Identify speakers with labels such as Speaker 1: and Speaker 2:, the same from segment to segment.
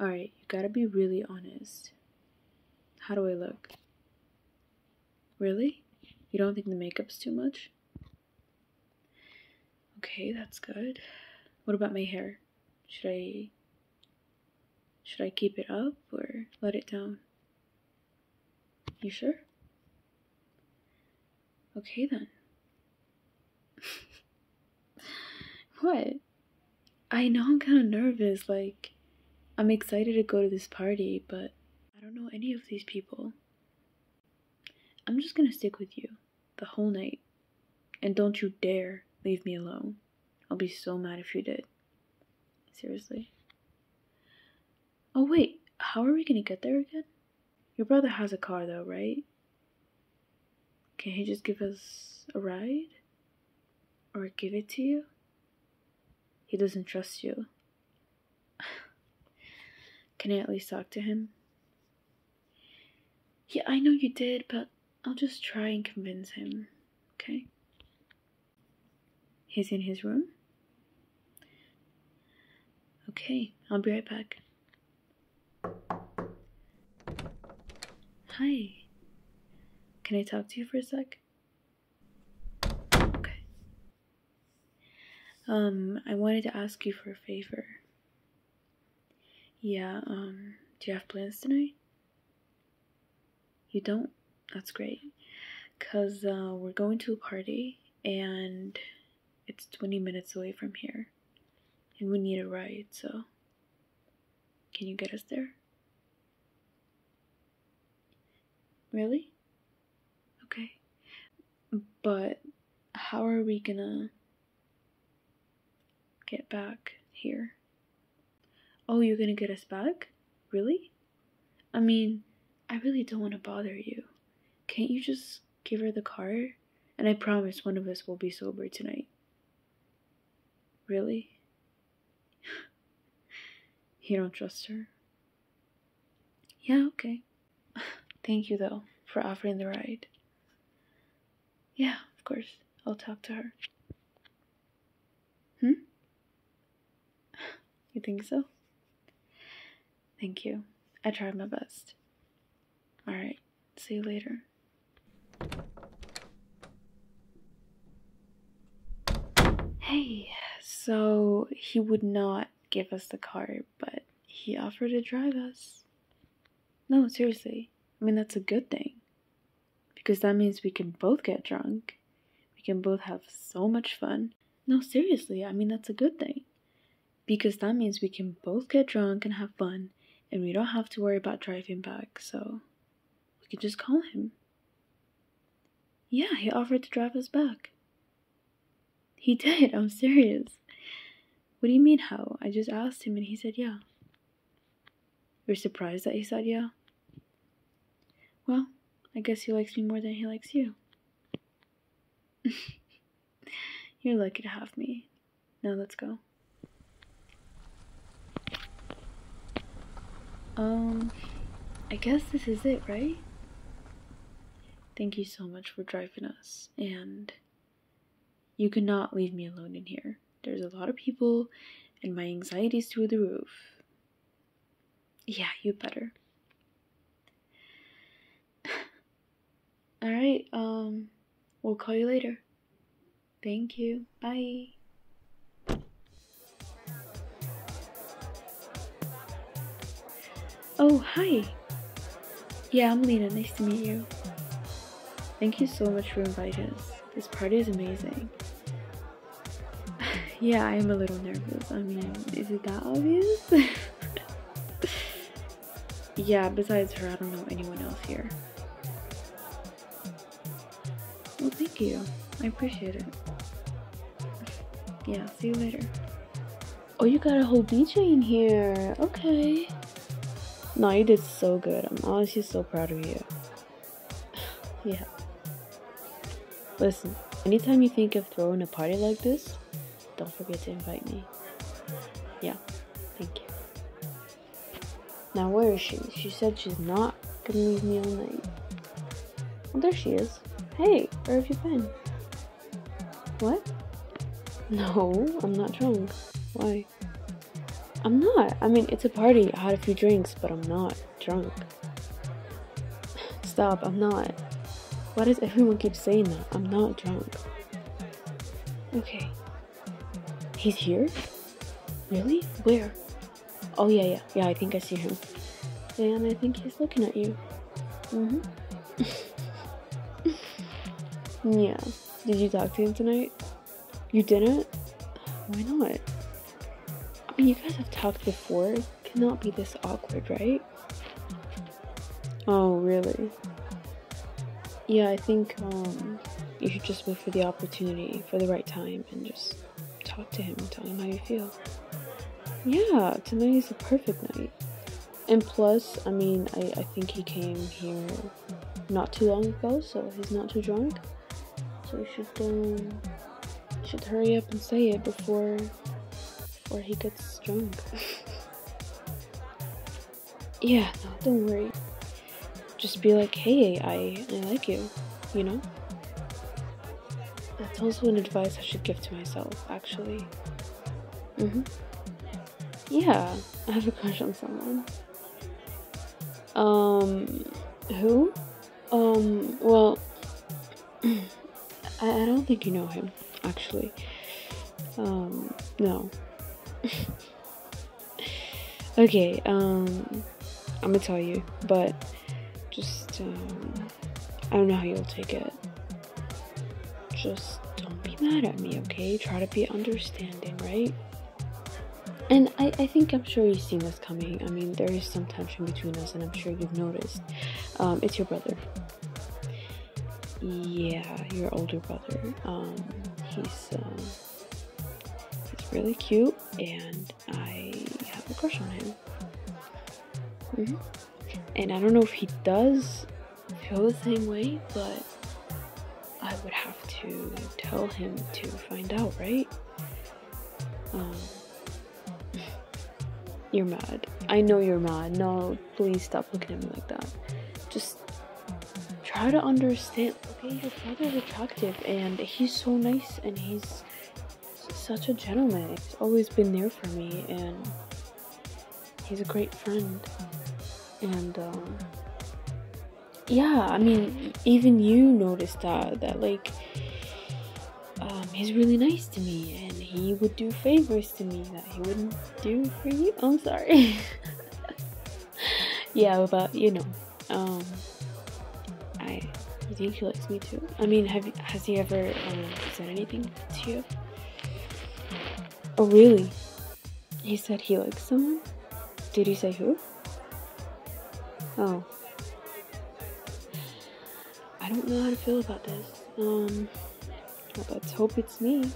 Speaker 1: Alright, you gotta be really honest. How do I look? Really? You don't think the makeup's too much? Okay, that's good. What about my hair? Should I should I keep it up or let it down? You sure? Okay then. what? I know I'm kind of nervous. Like, I'm excited to go to this party, but I don't know any of these people. I'm just gonna stick with you the whole night. And don't you dare leave me alone. I'll be so mad if you did. Seriously. Oh, wait, how are we gonna get there again? Your brother has a car, though, right? Can he just give us a ride? Or give it to you? He doesn't trust you. Can I at least talk to him? Yeah, I know you did, but I'll just try and convince him, okay? He's in his room? Okay, I'll be right back. Hi. Can I talk to you for a sec? Okay. Um, I wanted to ask you for a favor. Yeah, um, do you have plans tonight? You don't? That's great. Because uh, we're going to a party and it's 20 minutes away from here. And we need a ride, so can you get us there? Really? Okay. But how are we gonna get back here? Oh, you're gonna get us back? Really? I mean, I really don't want to bother you. Can't you just give her the car? And I promise one of us will be sober tonight. Really? You don't trust her? Yeah, okay. Thank you, though, for offering the ride. Yeah, of course. I'll talk to her. Hmm? You think so? Thank you. I tried my best. Alright, see you later. Hey, so he would not give us the car, but he offered to drive us. No, seriously. I mean, that's a good thing. Because that means we can both get drunk. We can both have so much fun. No, seriously, I mean, that's a good thing. Because that means we can both get drunk and have fun, and we don't have to worry about driving back, so we can just call him. Yeah, he offered to drive us back. He did, I'm serious. What do you mean, how? I just asked him and he said yeah. You're surprised that he said yeah? Well, I guess he likes me more than he likes you. You're lucky to have me. Now let's go. Um, I guess this is it, right? Thank you so much for driving us, and you cannot leave me alone in here. There's a lot of people, and my anxiety's through the roof. Yeah, you better. Alright, um, we'll call you later. Thank you. Bye. Oh, hi. Yeah, I'm Lena. Nice to meet you. Thank you so much for inviting us. This party is amazing. yeah, I am a little nervous. I mean, is it that obvious? yeah, besides her, I don't know anyone else here. Well, thank you. I appreciate it. Yeah, see you later. Oh, you got a whole DJ in here. Okay. No, you did so good. I'm honestly so proud of you. yeah. Listen, anytime you think of throwing a party like this, don't forget to invite me. Yeah, thank you. Now, where is she? She said she's not gonna leave me all night. Well, there she is. Hey, where have you been? What? No, I'm not drunk. Why? I'm not. I mean, it's a party. I had a few drinks, but I'm not drunk. Stop, I'm not. Why does everyone keep saying that? I'm not drunk. Okay. He's here? Really? Where? Oh, yeah, yeah. Yeah, I think I see him. And I think he's looking at you. Mm hmm. yeah. Did you talk to him tonight? You didn't? Why not? You guys have talked before. It cannot be this awkward, right? Oh, really? Yeah, I think um, you should just wait for the opportunity, for the right time, and just talk to him and tell him how you feel. Yeah, tonight is a perfect night. And plus, I mean, I, I think he came here not too long ago, so he's not too drunk. So you should um, should hurry up and say it before before he gets drunk. yeah, no, don't worry. Just be like, hey, I I like you, you know. That's also an advice I should give to myself, actually. Mhm. Yeah, I have a crush on someone. Um, who? Um, well, I, I don't think you know him, actually. Um, no. okay, um, I'm gonna tell you, but just, um, I don't know how you'll take it. Just don't be mad at me, okay? Try to be understanding, right? And I, I think I'm sure you've seen this coming. I mean, there is some tension between us, and I'm sure you've noticed. Um, it's your brother. Yeah, your older brother. Um, he's um, he's really cute, and I have a crush on him. Mm-hmm. And I don't know if he does feel the same way, but I would have to tell him to find out, right? Um, you're mad. I know you're mad. No, please stop looking at me like that. Just try to understand. Okay, your brother's attractive and he's so nice and he's such a gentleman. He's always been there for me and he's a great friend. And um, yeah, I mean, even you noticed that that like um, he's really nice to me and he would do favors to me that he wouldn't do for you. I'm sorry. yeah, but you know, um, I think he likes me too. I mean, have has he ever um, said anything to you? Oh, really? He said he likes someone. Did he say who? Oh. I don't know how to feel about this. Um. Let's hope it's me.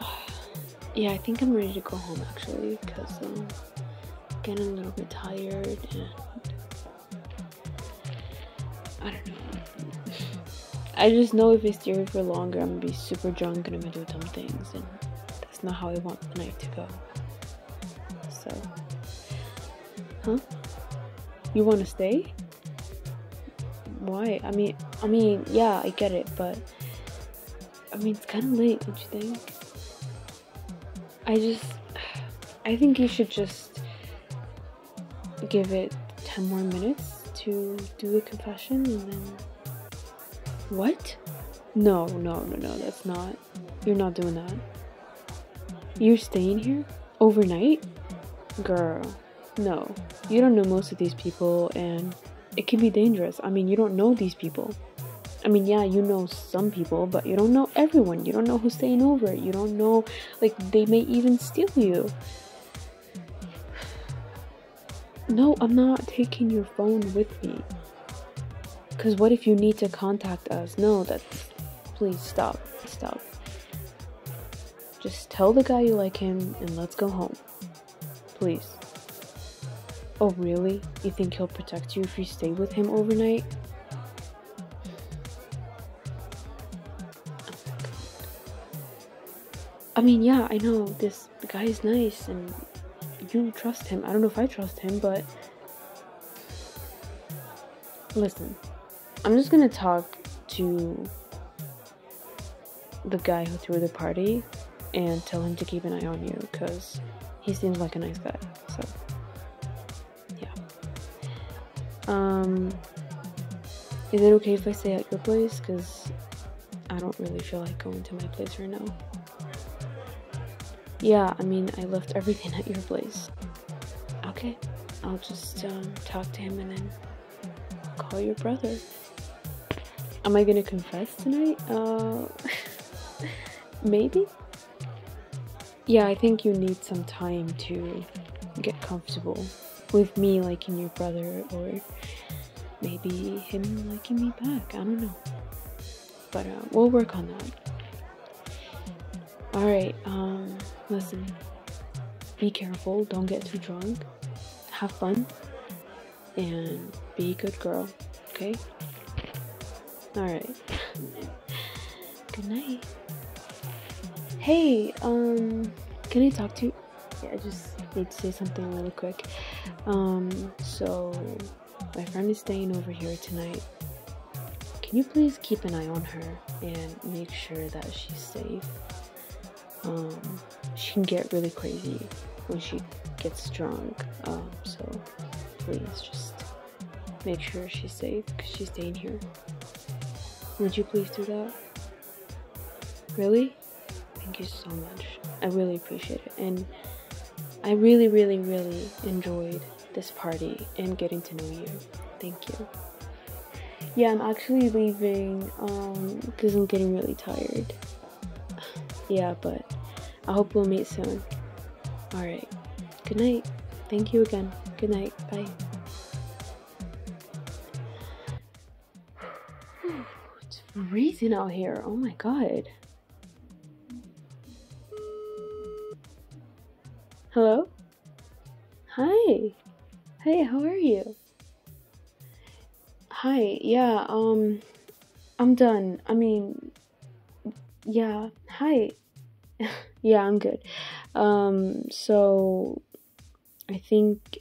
Speaker 1: yeah, I think I'm ready to go home actually because um, I'm getting a little bit tired and I don't know. I just know if I stay here for longer, I'm gonna be super drunk and I'm gonna do dumb things, and that's not how I want the night to go. So, huh? You want to stay? Why? I mean, I mean, yeah, I get it, but I mean, it's kind of late, don't you think? I just, I think you should just give it 10 more minutes to do the confession and then. What? No, no, no, no, that's not. You're not doing that. You're staying here? Overnight? Girl, no. You don't know most of these people, and it can be dangerous. I mean, you don't know these people. I mean, yeah, you know some people, but you don't know everyone. You don't know who's staying over. You don't know, like, they may even steal you. No, I'm not taking your phone with me. Because what if you need to contact us? No, that's. Please stop. Stop. Just tell the guy you like him and let's go home. Please. Oh, really? You think he'll protect you if you stay with him overnight? I mean, yeah, I know this guy is nice and you trust him. I don't know if I trust him, but listen, I'm just gonna talk to the guy who threw the party and tell him to keep an eye on you because he seems like a nice guy. So, yeah. Um, is it okay if I stay at your place? Because I don't really feel like going to my place right now. Yeah, I mean, I left everything at your place. Okay, I'll just um, talk to him and then call your brother. Am I gonna confess tonight? Uh, maybe? Yeah, I think you need some time to get comfortable with me liking your brother or maybe him liking me back. I don't know. But uh, we'll work on that. Alright, um, listen. Be careful, don't get too drunk. Have fun. And be a good girl, okay? Alright. good night. Hey, um, can I talk to you? Yeah, I just need to say something really quick. Um, so my friend is staying over here tonight. Can you please keep an eye on her and make sure that she's safe? Um, she can get really crazy when she gets drunk. Um, so please just make sure she's safe because she's staying here. Would you please do that? Really? Thank you so much. I really appreciate it. And I really, really, really enjoyed this party and getting to know you. Thank you. Yeah, I'm actually leaving um because I'm getting really tired. yeah, but I hope we'll meet soon. Alright. Good night. Thank you again. Good night. Bye. Freezing out here. Oh my god. Hello? Hi. Hey, how are you? Hi. Yeah, um I'm done. I mean yeah. Hi. yeah, I'm good. Um so I think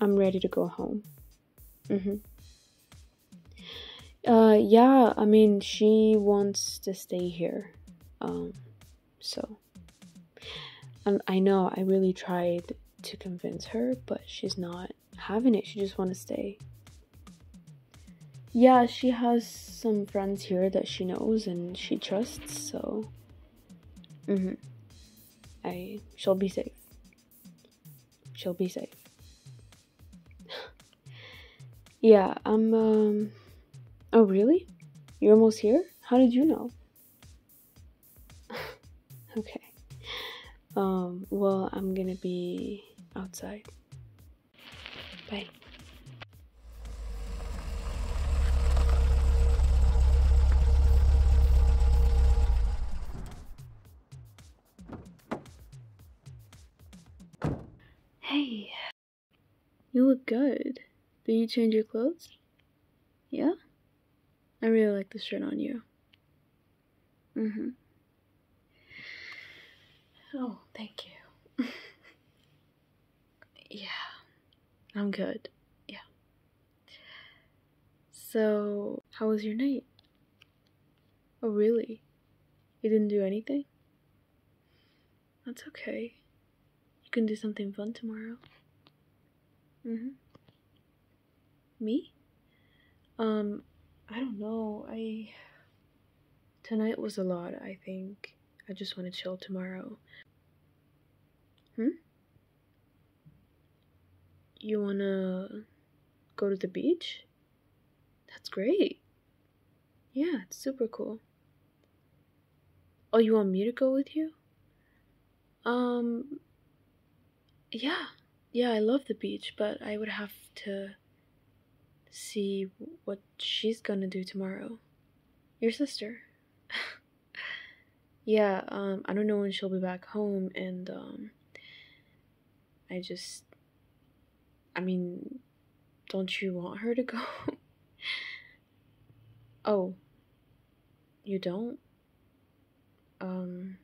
Speaker 1: I'm ready to go home. Mhm. Uh yeah, I mean she wants to stay here. Um so um, I know I really tried to convince her, but she's not having it. She just wants to stay. Yeah, she has some friends here that she knows and she trusts, so Mm-hmm. I she'll be safe. She'll be safe. yeah, I'm um Oh, really? You're almost here? How did you know? okay. Um, well, I'm gonna be outside. Bye. Hey, you look good. Did you change your clothes? Yeah? I really like this shirt on you. Mm hmm. Oh, thank you. yeah, I'm good. Yeah. So, how was your night? Oh, really? You didn't do anything? That's okay. You can do something fun tomorrow. Mm hmm. Me? Um, I don't know. I. Tonight was a lot, I think. I just want to chill tomorrow. Hmm? You wanna go to the beach? That's great. Yeah, it's super cool. Oh, you want me to go with you? Um, yeah. Yeah, I love the beach, but I would have to see what she's gonna do tomorrow. Your sister. yeah, um, I don't know when she'll be back home, and, um, I just. I mean, don't you want her to go? oh. You don't? Um.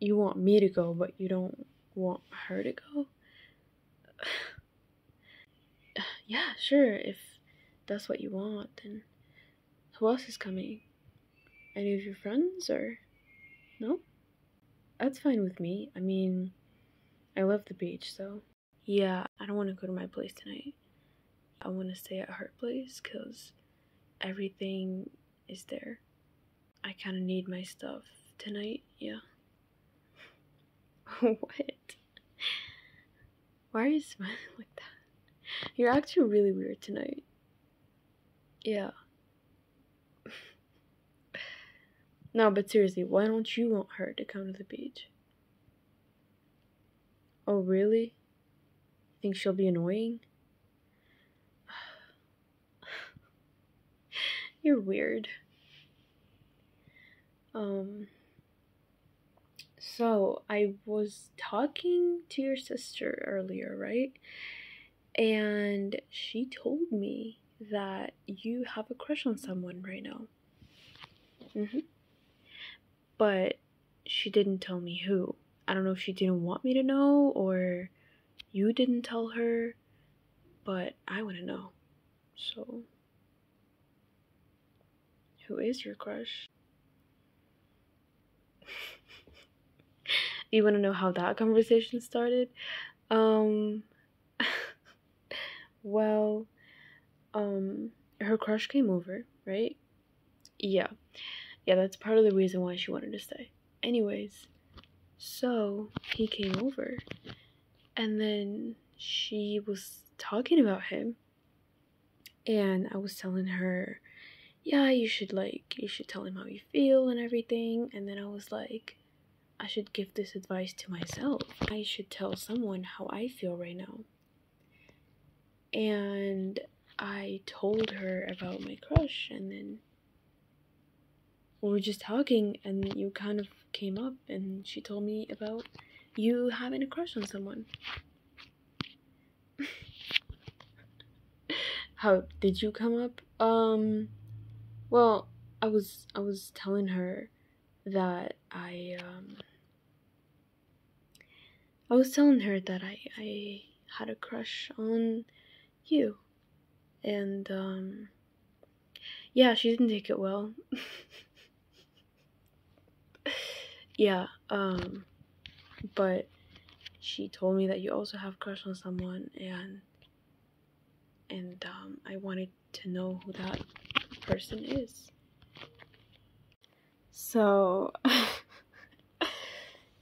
Speaker 1: You want me to go, but you don't want her to go? yeah, sure, if that's what you want, then who else is coming? Any of your friends or No? That's fine with me. I mean, I love the beach, so. Yeah, I don't want to go to my place tonight. I want to stay at her place because everything is there. I kind of need my stuff tonight, yeah. what? Why are you smiling like that? You're actually really weird tonight. Yeah. no, but seriously, why don't you want her to come to the beach? Oh, really? Think she'll be annoying? You're weird. Um, so I was talking to your sister earlier, right? And she told me that you have a crush on someone right now. Mm-hmm. But she didn't tell me who. I don't know if she didn't want me to know or you didn't tell her, but I want to know. So, who is your crush? you want to know how that conversation started? Um, well, um, her crush came over, right? Yeah. Yeah, that's part of the reason why she wanted to stay. Anyways, so he came over and then she was talking about him and I was telling her, yeah, you should like you should tell him how you feel and everything and then I was like I should give this advice to myself. I should tell someone how I feel right now. And I told her about my crush and then we were just talking and you kind of came up and she told me about you having a crush on someone. How did you come up? Um well, I was I was telling her that I um I was telling her that I I had a crush on you. And um yeah, she didn't take it well. yeah, um but she told me that you also have a crush on someone and and um, I wanted to know who that person is. So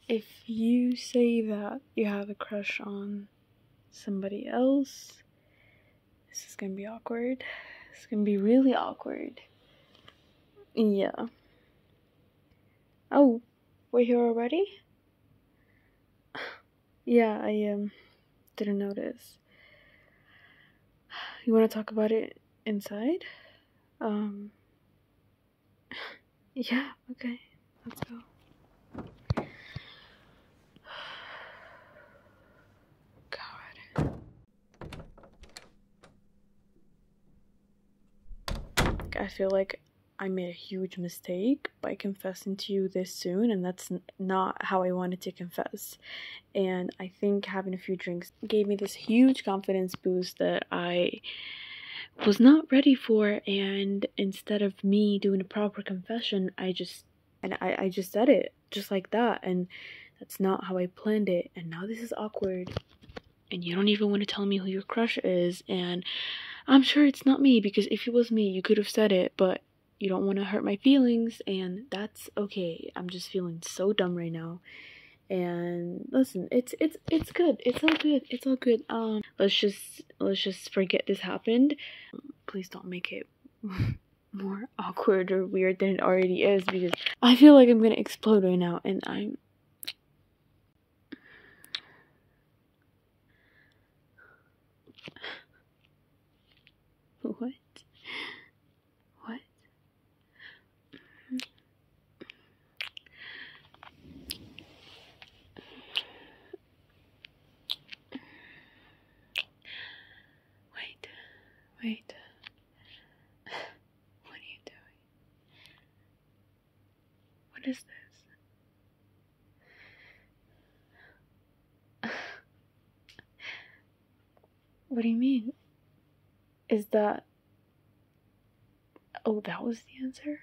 Speaker 1: if you say that you have a crush on somebody else, this is gonna be awkward. It's gonna be really awkward. Yeah. Oh, we're here already? Yeah, I um didn't notice. You want to talk about it inside? Um Yeah, okay. Let's go. God. I feel like I made a huge mistake by confessing to you this soon, and that's not how I wanted to confess. And I think having a few drinks gave me this huge confidence boost that I was not ready for. And instead of me doing a proper confession, I just and I, I just said it just like that, and that's not how I planned it. And now this is awkward, and you don't even want to tell me who your crush is, and I'm sure it's not me because if it was me, you could have said it, but you don't want to hurt my feelings and that's okay. I'm just feeling so dumb right now. And listen it's it's it's good. It's all good. It's all good. Um let's just let's just forget this happened. Please don't make it more awkward or weird than it already is because i feel like i'm gonna explode right now and i'm What do you mean? Is that. Oh, that was the answer?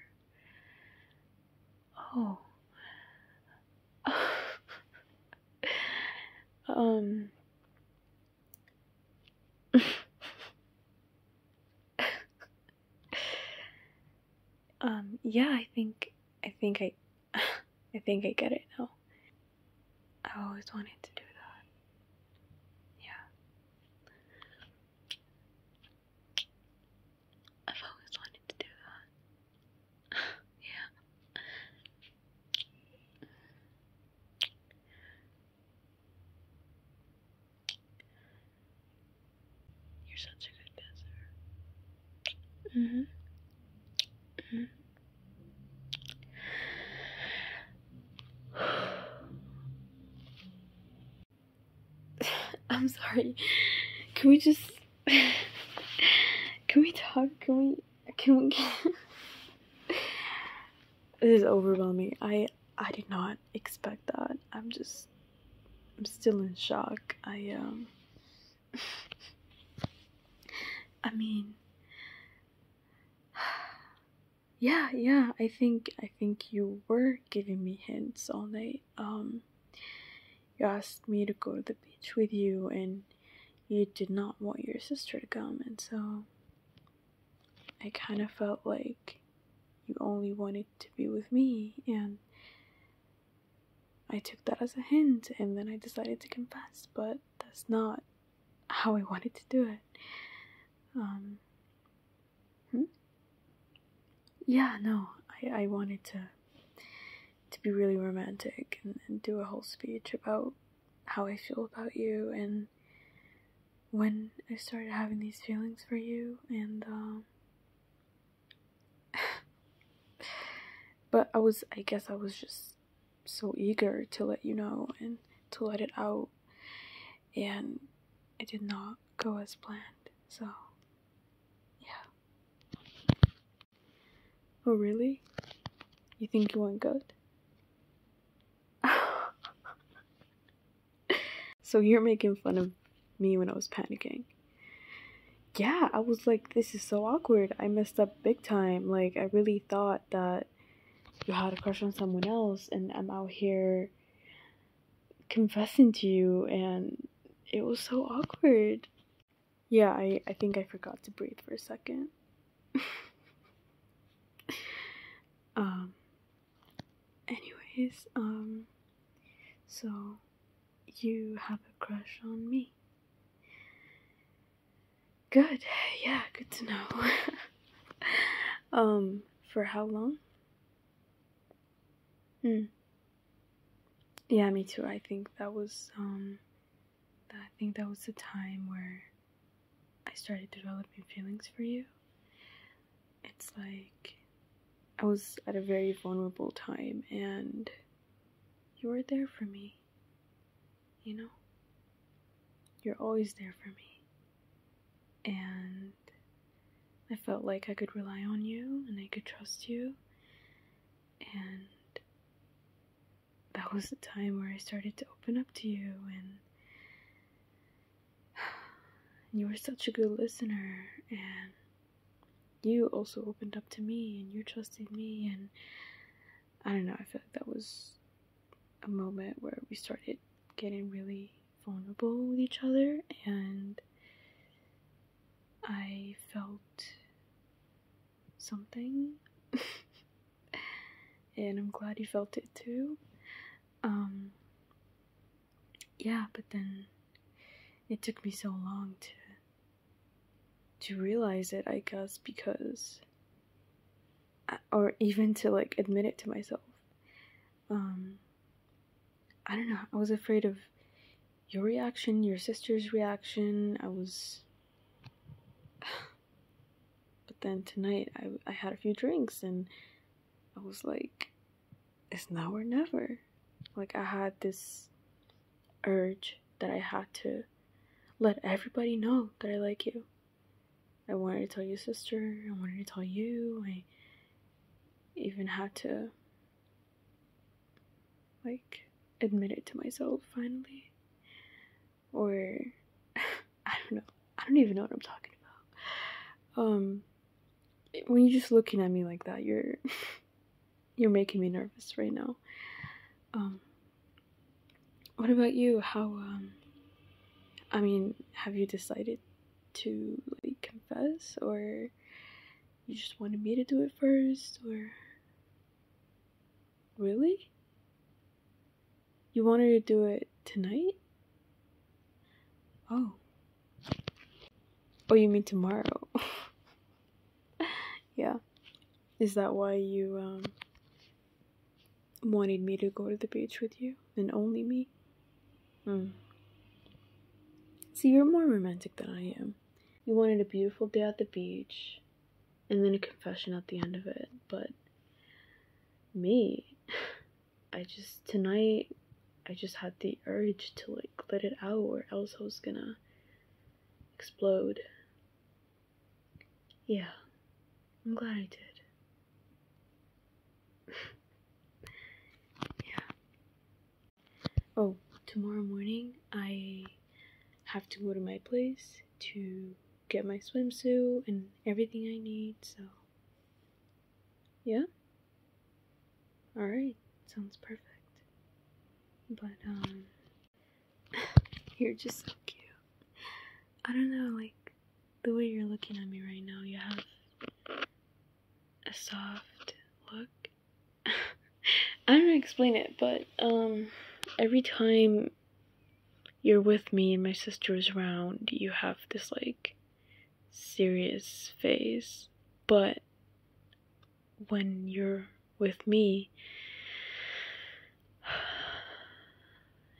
Speaker 1: Oh. um. um, yeah, I think. I think I. I think I get it now. I always wanted to such a good kisser. Mm-hmm. I'm sorry. Can we just can we talk? Can we can we This is overwhelming. I I did not expect that. I'm just I'm still in shock. I um I mean yeah, yeah, I think I think you were giving me hints all night. Um you asked me to go to the beach with you and you did not want your sister to come and so I kind of felt like you only wanted to be with me and I took that as a hint and then I decided to confess, but that's not how I wanted to do it. Um, hmm? Yeah, no, I, I wanted to to be really romantic and, and do a whole speech about how I feel about you and when I started having these feelings for you and um but I was I guess I was just so eager to let you know and to let it out and it did not go as planned so yeah oh really? You think it went good so you're making fun of me when I was panicking. Yeah I was like this is so awkward. I messed up big time. Like I really thought that you had a crush on someone else and I'm out here confessing to you and it was so awkward. Yeah, I, I think I forgot to breathe for a second. um anyways, um so you have a crush on me. Good. Yeah, good to know. um for how long? Hmm. Yeah, me too. I think that was um I think that was the time where I started developing feelings for you. It's like I was at a very vulnerable time and you were there for me. You know? You're always there for me. And I felt like I could rely on you and I could trust you. And that was the time where I started to open up to you and you were such a good listener and you also opened up to me and you trusted me and I don't know, I feel like that was a moment where we started getting really vulnerable with each other and I felt something and I'm glad you felt it too. Um, yeah, but then it took me so long to to realize it, I guess, because or even to like admit it to myself. Um, I don't know. I was afraid of your reaction, your sister's reaction. I was. But then tonight, I, I had a few drinks and I was like, it's now or never. Like I had this urge that I had to let everybody know that I like you. I wanted to tell your sister, I wanted to tell you, I even had to like admit it to myself finally. Or I don't know. I don't even know what I'm talking about. Um when you're just looking at me like that, you're you're making me nervous right now. Um what about you? How um I mean, have you decided to like confess or you just wanted me to do it first or Really? You wanted to do it tonight? Oh. Oh, you mean tomorrow? yeah. Is that why you um wanted me to go to the beach with you and only me? Hmm. See, you're more romantic than I am. You wanted a beautiful day at the beach and then a confession at the end of it, but me, I just, tonight, I just had the urge to like let it out or else I was gonna explode. Yeah, I'm glad I did. yeah. Oh, tomorrow morning I have to go to my place to get my swimsuit and everything I need, so. Yeah? Alright, sounds perfect. But, um, you're just so cute. I don't know, like, the way you're looking at me right now, you have a soft look. I don't know explain it, but, um, every time you're with me and my sister is around, you have this like serious face. But when you're with me,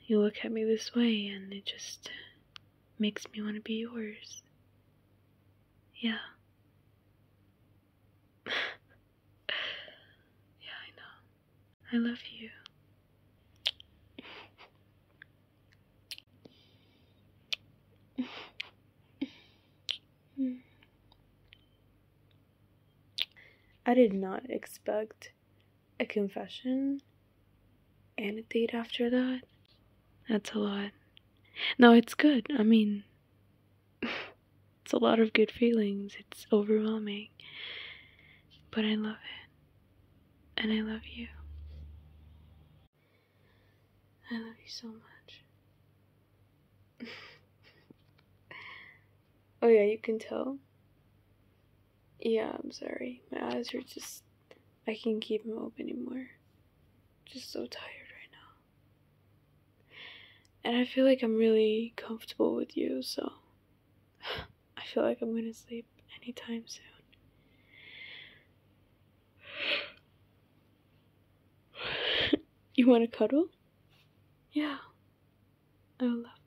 Speaker 1: you look at me this way and it just makes me want to be yours. Yeah. yeah, I know. I love you. I did not expect a confession and a date after that. That's a lot. No, it's good. I mean, it's a lot of good feelings. It's overwhelming. But I love it. And I love you. I love you so much. oh, yeah, you can tell. Yeah, I'm sorry. My eyes are just. I can't keep them open anymore. Just so tired right now. And I feel like I'm really comfortable with you, so. I feel like I'm gonna sleep anytime soon. you wanna cuddle? Yeah. I would love